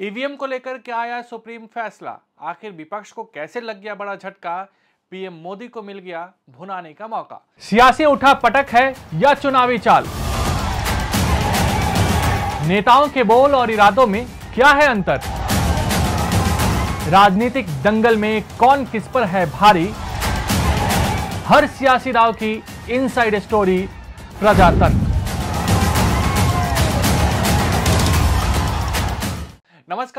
EVM को लेकर क्या आया सुप्रीम फैसला? आखिर विपक्ष को कैसे लग गया बड़ा झटका? पीएम मोदी को मिल गया भुनाने का मौका। सियासी उठा पटक है या चुनावी चाल? नेताओं के बोल और इरादों में क्या है अंतर? राजनीतिक दंगल में कौन किस पर है भारी? हर सियासी राव की इनसाइड स्टोरी प्रजातंत्र।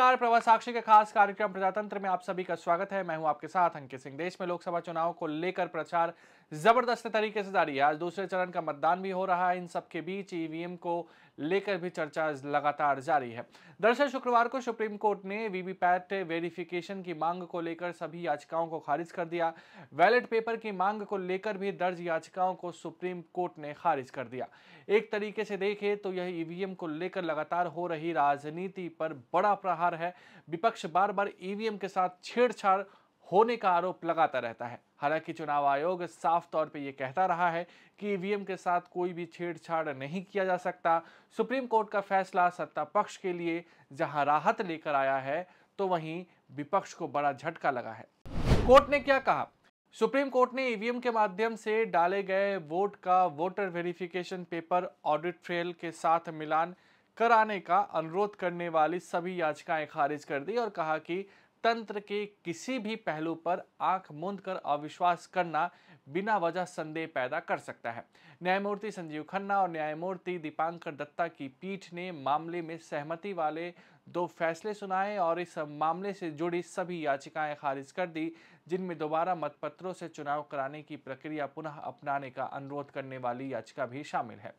नमस्कार प्रवास साक्षी के खास कार्यक्रम प्रजातंत्र में आप सभी का स्वागत है। मैं हूँ आपके साथ अंकित सिंह। देश में लोकसभा चुनाव को लेकर प्रचार ज़बरदस्त तरीके से जारी है। आज दूसरे चरण का मतदान भी हो रहा है। इन सबके बीच ईवीएम को लेकर भी चर्चा लगातार जारी है। दरअसल शुक्रवार को सुप्रीम कोर्ट ने वीवीपैट वेरिफिकेशन की मांग को लेकर सभी याचिकाओं को खारिज कर दिया। बैलेट पेपर की मांग को लेकर भी दर्ज याचिकाओं को सुप्रीम कोर्ट ने खारिज कर दिया। एक तरीके से देखें तो यह ईवीएम को लेकर लगातार हो रही राजनीति पर बड़ा प्रहार है। विपक्ष बार बार ईवीएम के साथ छेड़छाड़ होने का आरोप लगाता रहता है। हालाँकि चुनाव आयोग साफ़ तौर पे ये कहता रहा है कि ईवीएम के साथ कोई भी छेड़छाड़ नहीं किया जा सकता। सुप्रीम कोर्ट का फैसला सत्ता पक्ष के लिए जहाँ राहत लेकर आया है तो वहीं विपक्ष को बड़ा झटका लगा है। कोर्ट ने क्या कहा? सुप्रीम कोर्ट ने ईवीएम के माध्यम से डाले गए वोट का voter verification paper, audit trail के साथ मिलान कराने का अनुरोध करने वाली सभी याचिकाएँ खारिज कर दी और कहा कि तंत्र के किसी भी पहलू पर आँख मूंद कर अविश्वास करना बिना वजह संदेह पैदा कर सकता है। न्यायमूर्ति संजीव खन्ना और न्यायमूर्ति दीपांकर दत्ता की पीठ ने मामले में सहमति वाले दो फैसले सुनाए और इस मामले से जुड़ी सभी याचिकाएँ खारिज कर दी, जिनमें दोबारा मतपत्रों से चुनाव कराने की प्रक्रिया पुनः अपनाने का अनुरोध करने वाली याचिका भी शामिल है।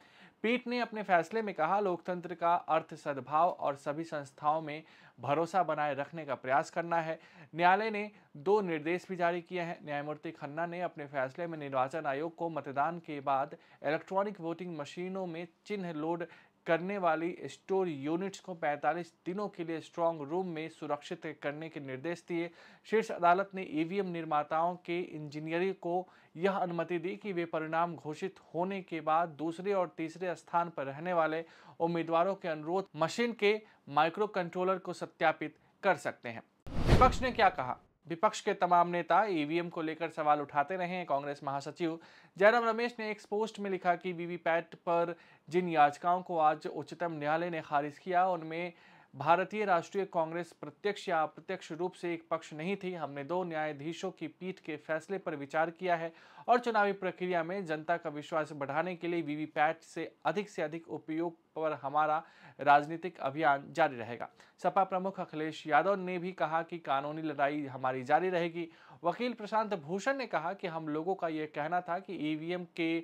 पीठ ने अपने फैसले में कहा, लोकतंत्र का अर्थ सद्भाव और सभी संस्थाओं में भरोसा बनाए रखने का प्रयास करना है। न्यायालय ने दो निर्देश भी जारी किए हैं। न्यायमूर्ति खन्ना ने अपने फैसले में निर्वाचन आयोग को मतदान के बाद इलेक्ट्रॉनिक वोटिंग मशीनों में चिन्ह लोड करने वाली स्टोर यूनिट्स को 45 दिनों के लिए स्ट्रांग रूम में सुरक्षित करने के निर्देश दिए। शीर्ष अदालत ने ईवीएम निर्माताओं के इंजीनियरिंग को यह अनुमति दी कि वे परिणाम घोषित होने के बाद दूसरे और तीसरे स्थान पर रहने वाले उम्मीदवारों के अनुरोध मशीन के माइक्रो कंट्रोलर को सत्यापित कर सकते हैं। विपक्ष ने क्या कहा? विपक्ष के तमाम नेता ईवीएम को लेकर सवाल उठाते रहे हैं कांग्रेस महासचिव। जयराम रमेश ने एक पोस्ट में लिखा कि वीवीपैट पर जिन याचिकाओं को आज उच्चतम न्यायालय ने खारिज किया, उनमें भारतीय राष्ट्रीय कांग्रेस प्रत्यक्ष या अप्रत्यक्ष रूप से एक पक्ष नहीं थी। हमने दो न्यायाधीशों की पीठ के फैसले पर विचार किया है और चुनावी प्रक्रिया में जनता का विश्वास बढ़ाने के लिए वीवीपैट से अधिक से अधिक उपयोग पर हमारा राजनीतिक अभियान जारी रहेगा। सपा प्रमुख अखिलेश यादव ने भी कहा कि कानूनी लड़ाई हमारी जारी रहेगी। वकील प्रशांत भूषण ने कहा कि हम लोगों का यह कहना था कि ईवीएम के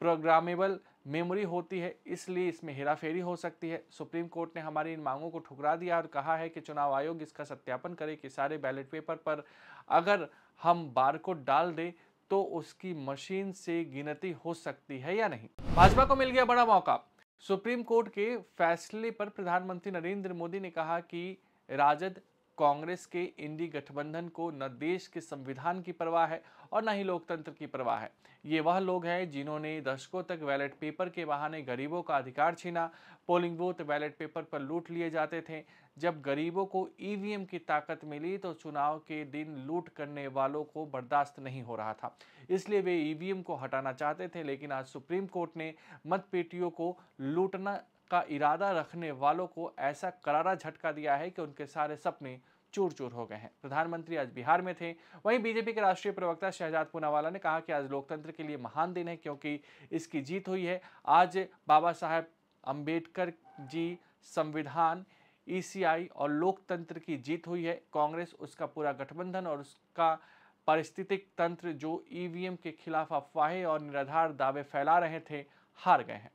प्रोग्रामेबल मेमोरी होती है, इसलिए इसमें हेराफेरी हो सकती है। सुप्रीम कोर्ट ने हमारी इन मांगों को ठुकरा दिया और कहा है कि चुनाव आयोग इसका सत्यापन करे कि सारे बैलेट पेपर पर अगर हम बार को डाल दें तो उसकी मशीन से गिनती हो सकती है या नहीं। भाजपा को मिल गया बड़ा मौका। सुप्रीम कोर्ट के फैसले पर प्रधानमंत्री नरेंद्र मोदी ने कहा कि राजद कांग्रेस के इंडी गठबंधन को न देश के संविधान की परवाह है और न ही लोकतंत्र की परवाह है। ये वह लोग हैं जिन्होंने दशकों तक बैलेट पेपर के बहाने गरीबों का अधिकार छीना, पोलिंग बूथ बैलेट पेपर पर लूट लिए जाते थे। जब गरीबों को ईवीएम की ताकत मिली तो चुनाव के दिन लूट करने वालों को बर्दाश्त नहीं हो रहा था। इसलिए वे ईवीएम को हटाना चाहते थे, लेकिन आज सुप्रीम कोर्ट ने मतपेटियों को लूटना का इरादा रखने वालों को ऐसा करारा झटका दिया है कि उनके सारे सपने चूर चूर हो गए हैं। प्रधानमंत्री आज बिहार में थे। वहीं बीजेपी के राष्ट्रीय प्रवक्ता शहजाद पूनावाला ने कहा कि आज लोकतंत्र के लिए महान दिन है क्योंकि इसकी जीत हुई है। आज बाबा साहेब अंबेडकर जी संविधान, ईसीआई और लोकतंत्र की जीत हुई है। कांग्रेस उसका पूरा गठबंधन और उसका परिस्थितिक तंत्र जो ईवीएम के खिलाफ अफवाहें और निराधार दावे फैला रहे थे, हार गए हैं।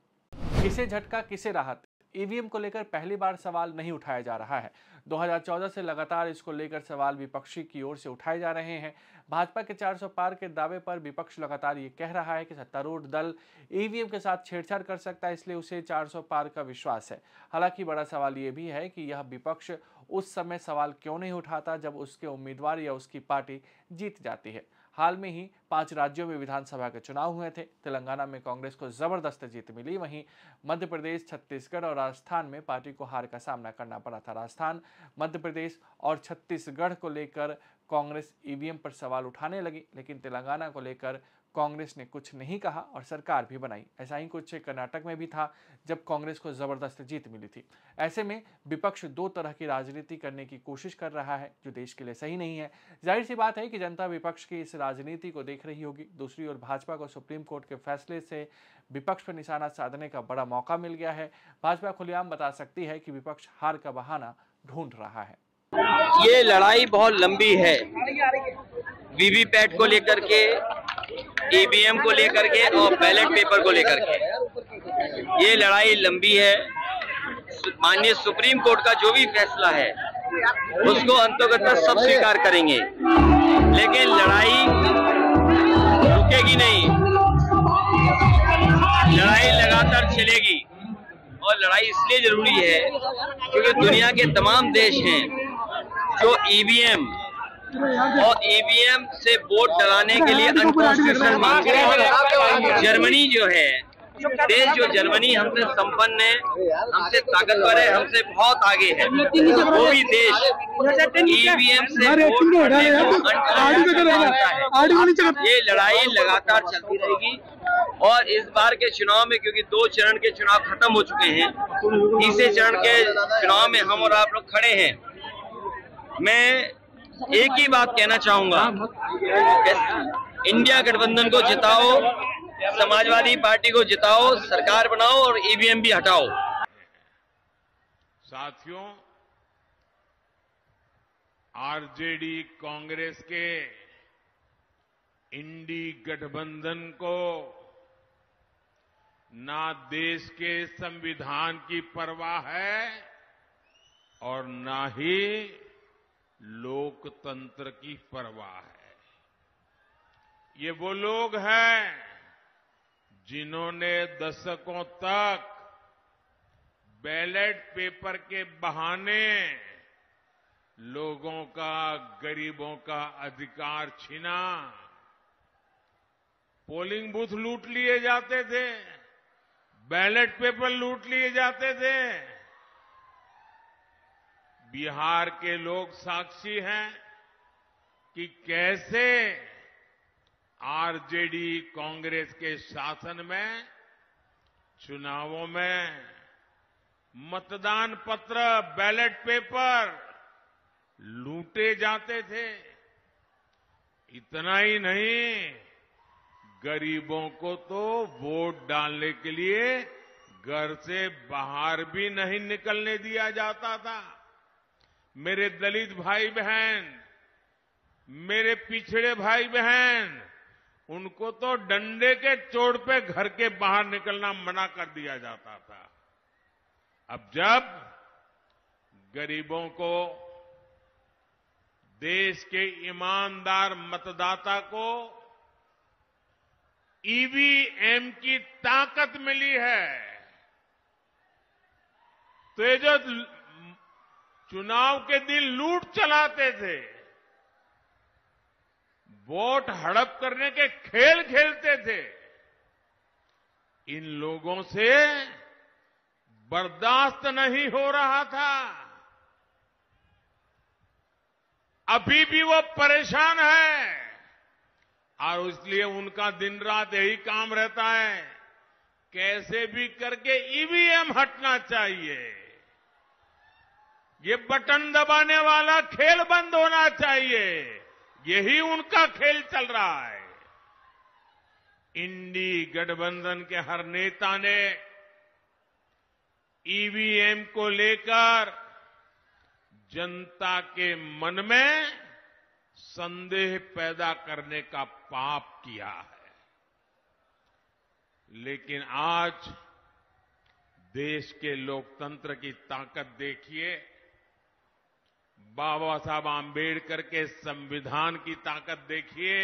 किसे झटका, किसे राहत? ईवीएम को लेकर पहली बार सवाल नहीं उठाया जा रहा है। 2014 से लगातार इसको लेकर सवाल विपक्षी की ओर से उठाए जा रहे हैं। भाजपा के 400 पार के दावे पर विपक्ष लगातार ये कह रहा है कि सत्तारूढ़ दल ईवीएम के साथ छेड़छाड़ कर सकता है, इसलिए उसे 400 पार का विश्वास है। हालाँकि बड़ा सवाल ये भी है कि यह विपक्ष उस समय सवाल क्यों नहीं उठाता जब उसके उम्मीदवार या उसकी पार्टी जीत जाती है। हाल में ही पाँच राज्यों में विधानसभा के चुनाव हुए थे। तेलंगाना में कांग्रेस को ज़बरदस्त जीत मिली। वहीं मध्य प्रदेश, छत्तीसगढ़ और राजस्थान में पार्टी को हार का सामना करना पड़ा था। राजस्थान, मध्य प्रदेश और छत्तीसगढ़ को लेकर कांग्रेस ईवीएम पर सवाल उठाने लगी, लेकिन तेलंगाना को लेकर कांग्रेस ने कुछ नहीं कहा और सरकार भी बनाई। ऐसा ही कुछ कर्नाटक में भी था, जब कांग्रेस को ज़बरदस्त जीत मिली थी। ऐसे में विपक्ष दो तरह की राजनीति करने की कोशिश कर रहा है, जो देश के लिए सही नहीं है। ज़ाहिर सी बात है कि जनता विपक्ष की इस राजनीति को देख रही होगी। दूसरी ओर भाजपा को सुप्रीम कोर्ट के फैसले से विपक्ष पर निशाना साधने का बड़ा मौका मिल गया है। भाजपा खुलेआम बता सकती है कि विपक्ष हार का बहाना ढूंढ रहा है। ये लड़ाई बहुत लंबी है। वीवीपैट को लेकर के, ईवीएम को लेकर के और बैलेट पेपर को लेकर के। ये लड़ाई लंबी है। माननीय सुप्रीम कोर्ट का जो भी फैसला है, उसको अंतर्गत सब स्वीकार करेंगे। लेकिन लड़ाई रुकेगी नहीं। लड़ाई लगातार चलेगी। और लड़ाई इसलिए ज़रूरी है क्योंकि दुनिया के तमाम देश हैं जो ईवीएम और ईवीएम से वोट डलाने के लिए अनकॉन्स्टिट्यूशनल मांगते हैं। जर्मनी जो है देश जो जर्मनी हमसे संपन्न है हमसे ताकतवर है हमसे बहुत आगे है। वो भी देश ईवीएम से वोट ये लड़ाई लगातार चलती रहेगी और इस बार के चुनाव में क्योंकि दो चरण के चुनाव खत्म हो चुके हैं तीसरे चरण के चुनाव में हम और आप लोग खड़े हैं। मैं एक ही बात कहना चाहूँगा। इंडिया गठबंधन को जिताओ, समाजवादी पार्टी को जिताओ, सरकार बनाओ और ईवीएम भी हटाओ। साथियों, आरजेडी कांग्रेस के इंडी गठबंधन को ना देश के संविधान की परवाह है और ना ही लोकतंत्र की परवाह है। ये वो लोग हैं जिन्होंने दशकों तक बैलेट पेपर के बहाने लोगों का, गरीबों का अधिकार छीना। पोलिंग बूथ लूट लिए जाते थे, बैलेट पेपर लूट लिए जाते थे। बिहार के लोग साक्षी हैं कि कैसे आरजेडी कांग्रेस के शासन में, चुनावों में मतदान पत्र, बैलेट पेपर लूटे जाते थे। इतना ही नहीं, गरीबों को तो वोट डालने के लिए घर से बाहर भी नहीं निकलने दिया जाता था। मेरे दलित भाई बहन, मेरे पिछड़े भाई बहन, उनको तो डंडे के चोट पे घर के बाहर निकलना मना कर दिया जाता था। अब जब गरीबों को, देश के ईमानदार मतदाता को ईवीएम की ताकत मिली है तो ये जो चुनाव के दिन लूट चलाते थे। वोट हड़प करने के खेल खेलते थे। इन लोगों से बर्दाश्त नहीं हो रहा था। अभी भी वो परेशान है और इसलिए उनका दिन रात यही काम रहता है। कैसे भी करके ईवीएम हटना चाहिए। ये बटन दबाने वाला खेल बंद होना चाहिए। यही उनका खेल चल रहा है। इंडी गठबंधन के हर नेता ने ईवीएम को लेकर जनता के मन में संदेह पैदा करने का पाप किया है। लेकिन आज देश के लोकतंत्र की ताकत देखिए बाबा साहब आम्बेडकर के संविधान की ताकत देखिए।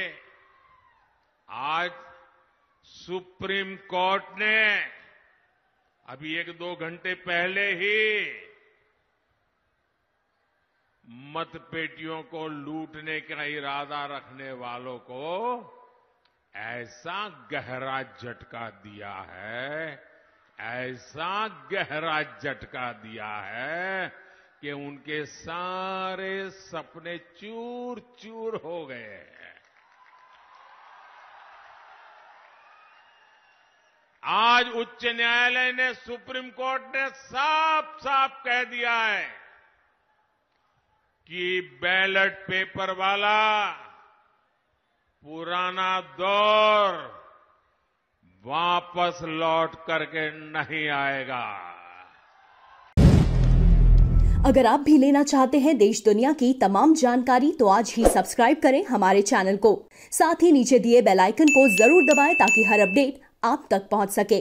आज सुप्रीम कोर्ट ने अभी एक दो घंटे पहले ही मतपेटियों को लूटने का इरादा रखने वालों को ऐसा गहरा झटका दिया है, ऐसा गहरा झटका दिया है कि उनके सारे सपने चूर चूर हो गए हैं। आज उच्च न्यायालय ने सुप्रीम कोर्ट ने साफ़ साफ़ कह दिया है कि बैलेट पेपर वाला, पुराना दौर वापस लौट करके नहीं आएगा। अगर आप भी लेना चाहते हैं देश दुनिया की तमाम जानकारी तो आज ही सब्सक्राइब करें हमारे चैनल को। साथ ही नीचे दिए बेल आइकन को ज़रूर दबाएँ ताकि हर अपडेट आप तक पहुँच सके।